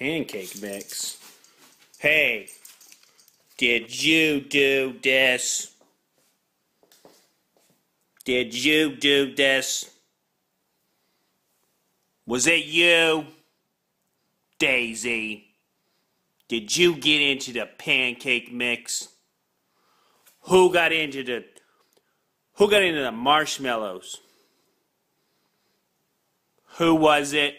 pancake mix. Hey, did you do this? Did you do this? Was it you, Daisy? Did you get into the pancake mix? Who got into the who got into the marshmallows? Who was it?